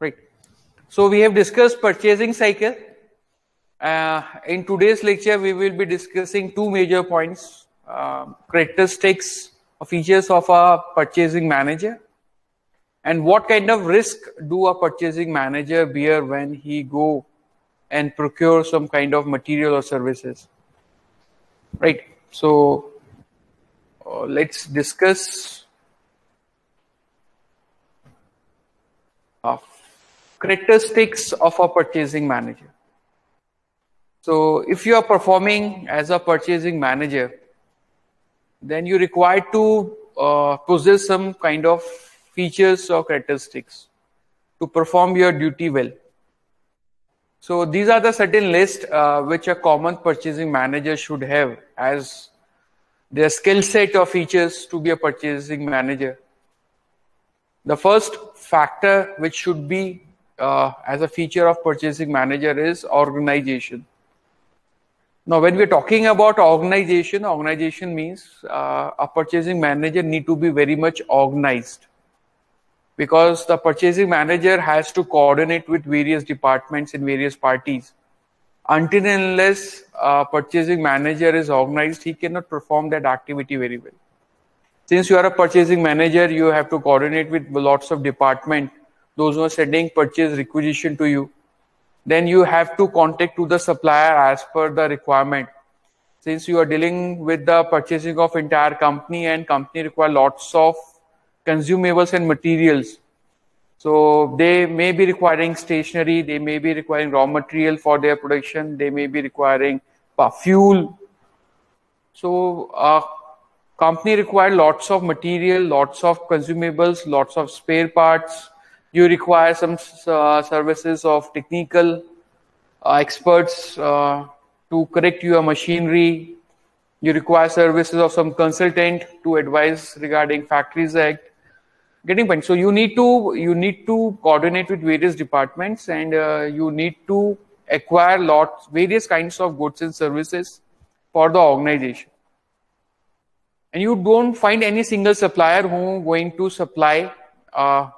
Right. So we have discussed purchasing cycle. Uh, in today's lecture, we will be discussing two major points, uh, characteristics features of a purchasing manager and what kind of risk do a purchasing manager bear when he go and procure some kind of material or services right so uh, let's discuss uh, characteristics of a purchasing manager so if you are performing as a purchasing manager then you require to uh, possess some kind of features or characteristics to perform your duty well. So these are the certain list uh, which a common purchasing manager should have as their skill set or features to be a purchasing manager. The first factor which should be uh, as a feature of purchasing manager is organization. Now, when we're talking about organization, organization means uh, a purchasing manager need to be very much organized because the purchasing manager has to coordinate with various departments and various parties. Until and unless a purchasing manager is organized, he cannot perform that activity very well. Since you are a purchasing manager, you have to coordinate with lots of department, those who are sending purchase requisition to you then you have to contact to the supplier as per the requirement. Since you are dealing with the purchasing of entire company and company require lots of consumables and materials so they may be requiring stationery they may be requiring raw material for their production they may be requiring fuel so uh, company require lots of material lots of consumables lots of spare parts you require some uh, services of technical uh, experts uh, to correct your machinery. You require services of some consultant to advise regarding factories act. Getting point. So you need to you need to coordinate with various departments and uh, you need to acquire lots various kinds of goods and services for the organization. And you don't find any single supplier who going to supply uh,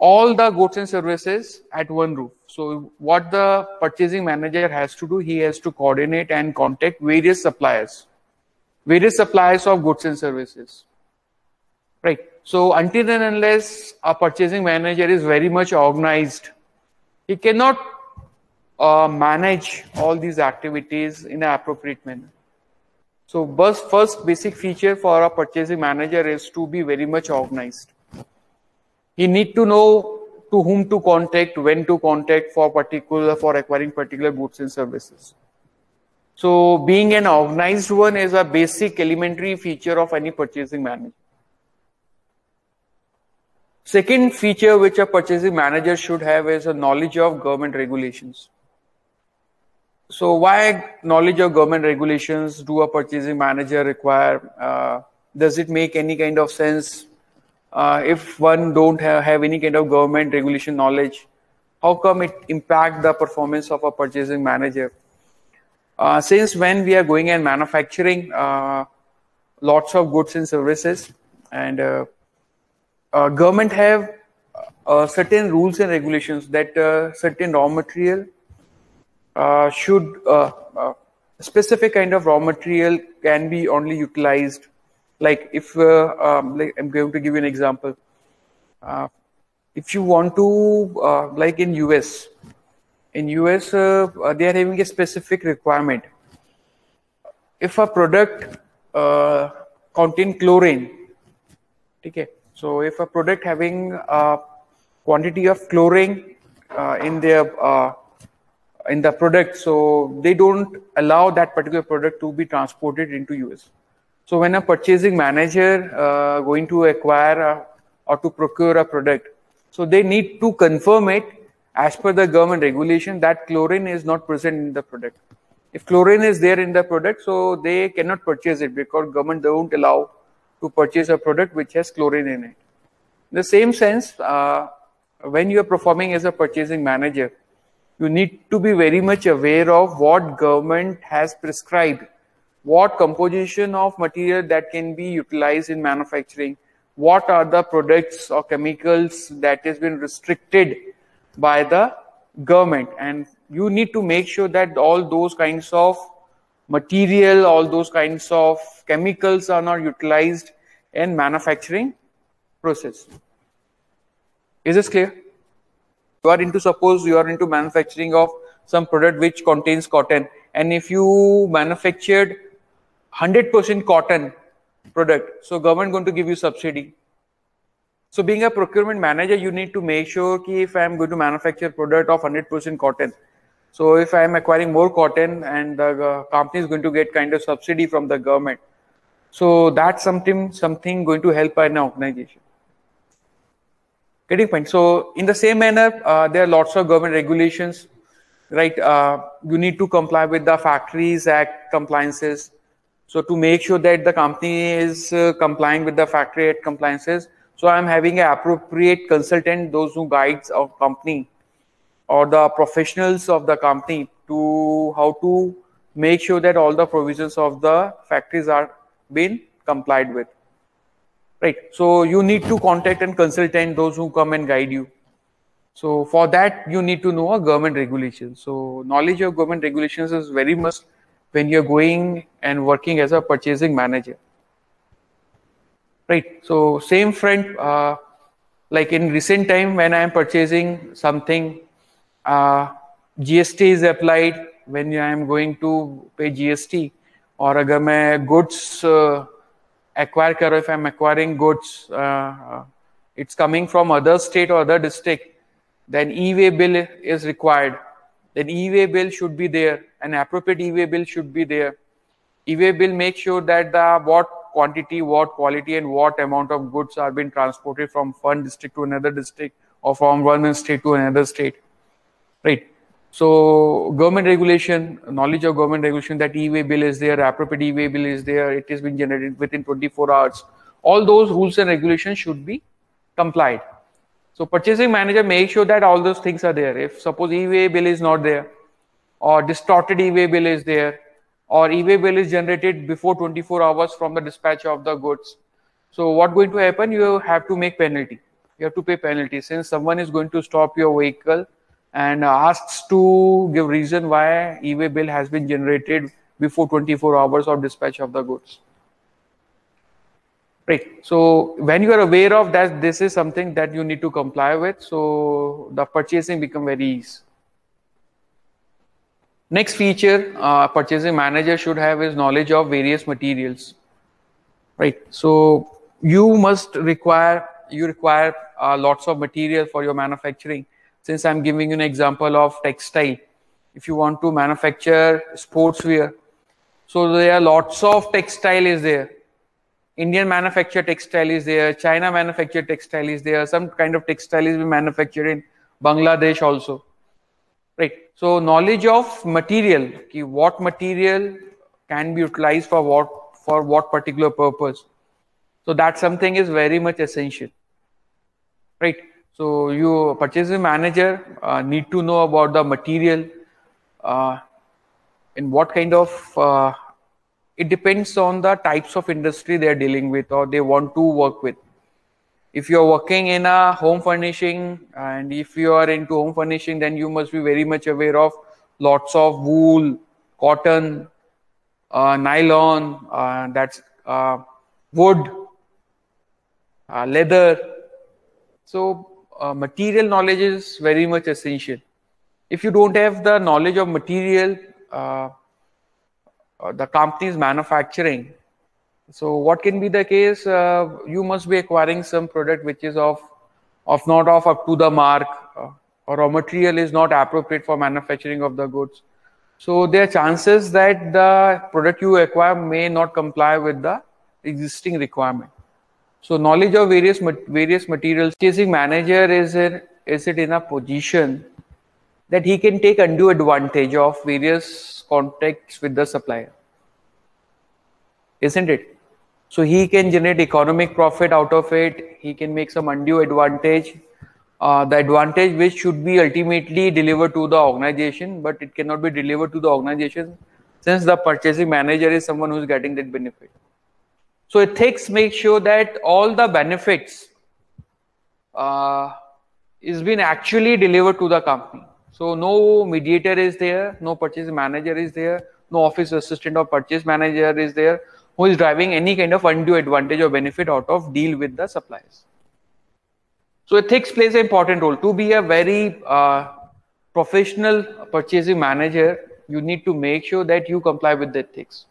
all the goods and services at one roof. So what the purchasing manager has to do, he has to coordinate and contact various suppliers, various suppliers of goods and services. Right. So until and unless a purchasing manager is very much organized, he cannot uh, manage all these activities in an appropriate manner. So first basic feature for a purchasing manager is to be very much organized he need to know to whom to contact, when to contact for particular for acquiring particular goods and services. So being an organized one is a basic elementary feature of any purchasing manager. Second feature which a purchasing manager should have is a knowledge of government regulations. So why knowledge of government regulations do a purchasing manager require? Uh, does it make any kind of sense uh, if one don't have, have any kind of government regulation knowledge how come it impact the performance of a purchasing manager? Uh, since when we are going and manufacturing uh, lots of goods and services and uh, uh, government have uh, certain rules and regulations that certain raw material should specific kind of raw material can be only utilized like if uh, um, like i'm going to give you an example. Uh, if you want to uh, like in us in us uh, uh, they are having a specific requirement. If a product uh, contain chlorine okay so if a product having a quantity of chlorine in their in the product so they don't allow that particular product to be transported into us so when a purchasing manager uh, going to acquire a, or to procure a product, so they need to confirm it as per the government regulation that chlorine is not present in the product. If chlorine is there in the product, so they cannot purchase it because government don't allow to purchase a product which has chlorine in it. In the same sense, uh, when you are performing as a purchasing manager, you need to be very much aware of what government has prescribed what composition of material that can be utilized in manufacturing, what are the products or chemicals that has been restricted by the government? And you need to make sure that all those kinds of material all those kinds of chemicals are not utilized in manufacturing process. Is this clear? You are into suppose you are into manufacturing of some product which contains cotton. And if you manufactured 100% cotton product. So government going to give you subsidy. So being a procurement manager you need to make sure ki if i am going to manufacture product of 100% cotton so if i am acquiring more cotton and the uh, company is going to get kind of subsidy from the government. So that's something something going to help an organization. Getting point? So in the same manner uh, there are lots of government regulations right? Uh, you need to comply with the factories act compliances so to make sure that the company is uh, complying with the factory act compliances so i'm having an appropriate consultant those who guides our company or the professionals of the company to how to make sure that all the provisions of the factories are being complied with. Right. So you need to contact and consultant those who come and guide you. So for that, you need to know a government regulation. So knowledge of government regulations is very much when you're going and working as a purchasing manager. Right. So same front, uh, like in recent time when I am purchasing something, uh, GST is applied when I am going to pay GST or अगर मैं goods uh, acquire करो if I am acquiring goods, uh, uh, it's coming from other state or other district then e-way bill is required then e-way bill should be there an appropriate e-way bill should be there. E-way bill make sure that the what quantity what quality and what amount of goods are being transported from one district to another district or from one state to another state right? So government regulation knowledge of government regulation that e-way bill is there appropriate e-way bill is there it has been generated within 24 hours. All those rules and regulations should be complied. So purchasing manager make sure that all those things are there. If suppose e-way bill is not there or distorted e-way bill is there or e-way bill is generated before 24 hours from the dispatch of the goods. So what going to happen? You have to make penalty. You have to pay penalty since someone is going to stop your vehicle and asks to give reason why e-way bill has been generated before 24 hours of dispatch of the goods right so when you are aware of that this is something that you need to comply with so the purchasing become very easy next feature uh, purchasing manager should have is knowledge of various materials. Right. So you must require you require uh, lots of material for your manufacturing. Since i'm giving you an example of textile if you want to manufacture sportswear so there are lots of textile is there. Indian manufactured textile is there, China manufactured textile is there, some kind of textile is manufactured in Bangladesh also. Right. So knowledge of material, what material can be utilized for what for what particular purpose. So that something is very much essential. Right. So you purchasing manager uh, need to know about the material, uh, in what kind of uh, it depends on the types of industry they're dealing with or they want to work with if you're working in a home furnishing and if you are into home furnishing then you must be very much aware of lots of wool cotton uh, nylon uh, that's uh, wood uh, leather so uh, material knowledge is very much essential if you don't have the knowledge of material uh, the company is manufacturing. So what can be the case? Uh, you must be acquiring some product which is of of not of up to the mark uh, or raw material is not appropriate for manufacturing of the goods. So there are chances that the product you acquire may not comply with the existing requirement. So knowledge of various various materials. Chasing manager is in, is it in a position that he can take undue advantage of various contacts with the supplier isn't it so he can generate economic profit out of it. He can make some undue advantage. Uh, the advantage which should be ultimately delivered to the organization but it cannot be delivered to the organization since the purchasing manager is someone who's getting that benefit. So ethics make sure that all the benefits uh, is being actually delivered to the company. So no mediator is there, no purchase manager is there, no office assistant or purchase manager is there who is driving any kind of undue advantage or benefit out of deal with the suppliers. So ethics plays an important role. To be a very uh, professional purchasing manager, you need to make sure that you comply with the ethics.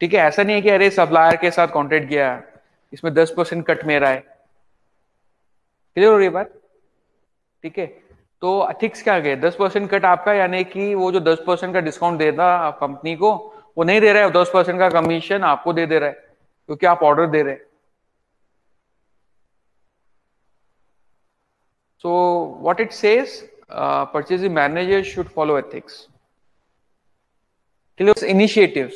ठीक है ऐसा नहीं है कि अरे supplier के साथ contract किया इसमें दस परसेंट कट मेरा है क्लियर हो रही है बात ठीक है तो एथिक्स क्या गए दस परसेंट कट आपका यानी कि वो जो दस परसेंट का डिस्काउंट देता कंपनी को वो नहीं दे रहा है दस परसेंट का कमीशन आपको दे दे रहा है क्योंकि आप ऑर्डर दे रहे। So what it says purchasing manager should follow ethics initiative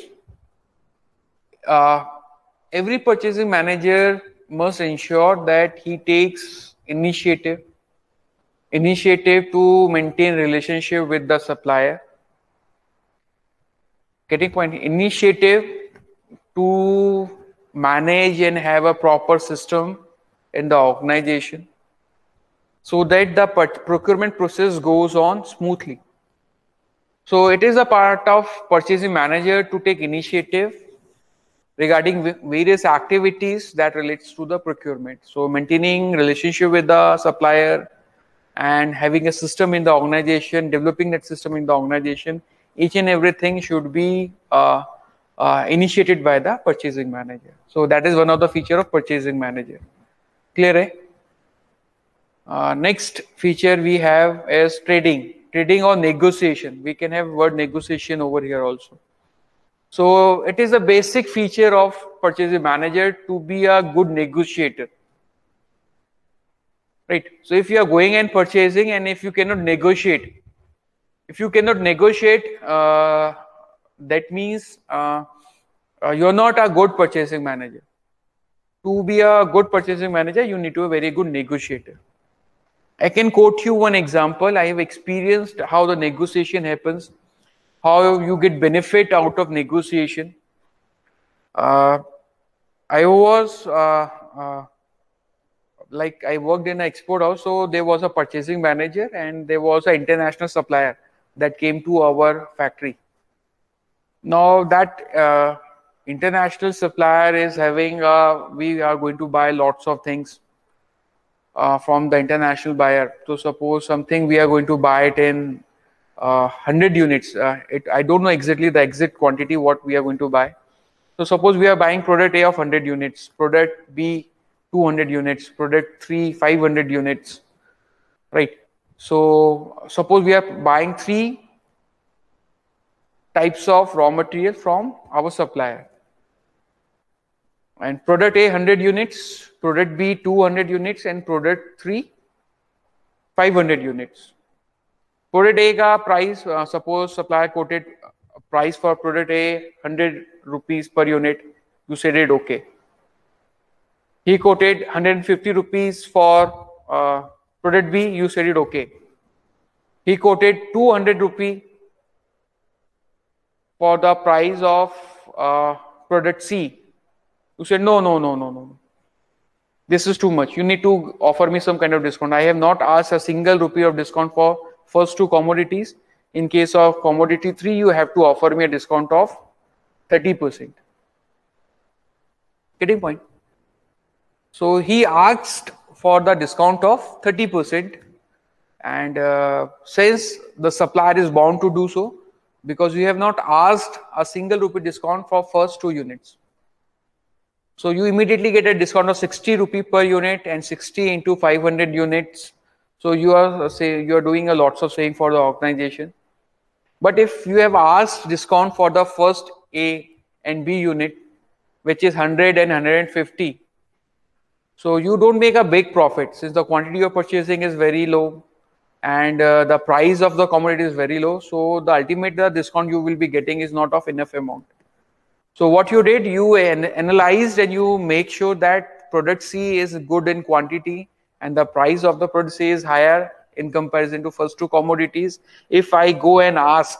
every purchasing manager must ensure that he takes initiative initiative to maintain relationship with the supplier getting point initiative to manage and have a proper system in the organization so that the procurement process goes on smoothly. So it is a part of purchasing manager to take initiative regarding various activities that relates to the procurement. So maintaining relationship with the supplier and having a system in the organization developing that system in the organization each and everything should be uh, uh, initiated by the purchasing manager. So that is one of the feature of purchasing manager. Clear? Eh? Uh, next feature we have is trading. Trading or negotiation. We can have word negotiation over here also. So it is a basic feature of purchasing manager to be a good negotiator. Right. So if you are going and purchasing and if you cannot negotiate, if you cannot negotiate, uh, that means uh, uh, you're not a good purchasing manager. To be a good purchasing manager, you need to be a very good negotiator. I can quote you one example. I have experienced how the negotiation happens, how you get benefit out of negotiation. Uh, I was uh, uh, like I worked in an export house, so there was a purchasing manager and there was an international supplier that came to our factory. Now that uh, international supplier is having, uh, we are going to buy lots of things uh, from the international buyer. So suppose something we are going to buy it in 100 uh, units. Uh, it, I don't know exactly the exact quantity what we are going to buy. So suppose we are buying product A of 100 units, product B 200 units, product 3 500 units, right? So suppose we are buying three types of raw material from our supplier. And product A 100 units, product B 200 units and product 3 500 units. Product A price, uh, suppose supplier quoted price for product A 100 rupees per unit, you said it okay. He quoted 150 rupees for uh, Product B, you said it okay. He quoted 200 rupee for the price of uh, product C. You said, no, no, no, no, no. This is too much. You need to offer me some kind of discount. I have not asked a single rupee of discount for first two commodities. In case of commodity 3, you have to offer me a discount of 30%. Getting point? So he asked for the discount of 30% and uh, since the supplier is bound to do so because we have not asked a single rupee discount for first two units. So you immediately get a discount of 60 rupee per unit and 60 into 500 units. So you are uh, say you are doing a lots of saving for the organization. But if you have asked discount for the first a and b unit which is 100 and 150 so you don't make a big profit since the quantity you're purchasing is very low and uh, the price of the commodity is very low. So the ultimate the discount you will be getting is not of enough amount. So what you did, you an analyzed and you make sure that product C is good in quantity and the price of the product C is higher in comparison to first two commodities. If I go and ask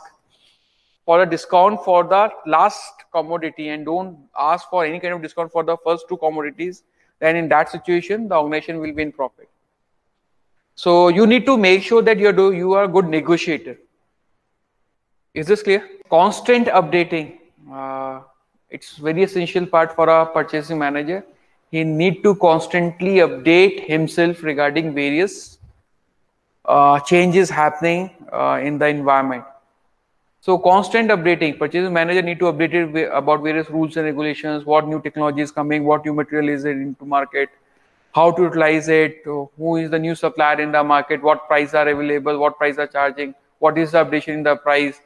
for a discount for the last commodity and don't ask for any kind of discount for the first two commodities, then in that situation, the organization will be in profit. So you need to make sure that you do you are a good negotiator. Is this clear? Constant updating. Uh, it's very essential part for a purchasing manager. He need to constantly update himself regarding various uh, changes happening uh, in the environment. So constant updating. Purchasing manager need to update it about various rules and regulations, what new technology is coming, what new material is into market, how to utilize it, who is the new supplier in the market, what price are available, what price are charging, what is the updation in the price,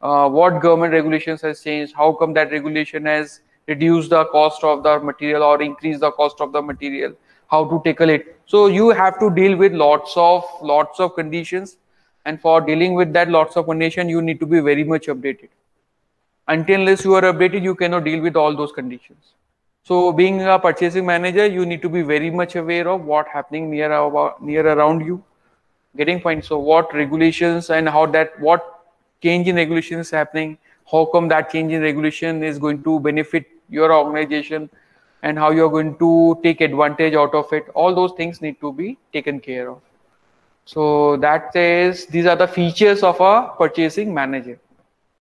uh, what government regulations has changed, how come that regulation has reduced the cost of the material or increased the cost of the material, how to tackle it. So you have to deal with lots of lots of conditions and for dealing with that lots of condition you need to be very much updated. Until unless you are updated you cannot deal with all those conditions. So being a purchasing manager, you need to be very much aware of what happening near about near around you. Getting point. So what regulations and how that what change in regulation is happening, how come that change in regulation is going to benefit your organization and how you're going to take advantage out of it. All those things need to be taken care of. So that is these are the features of a purchasing manager.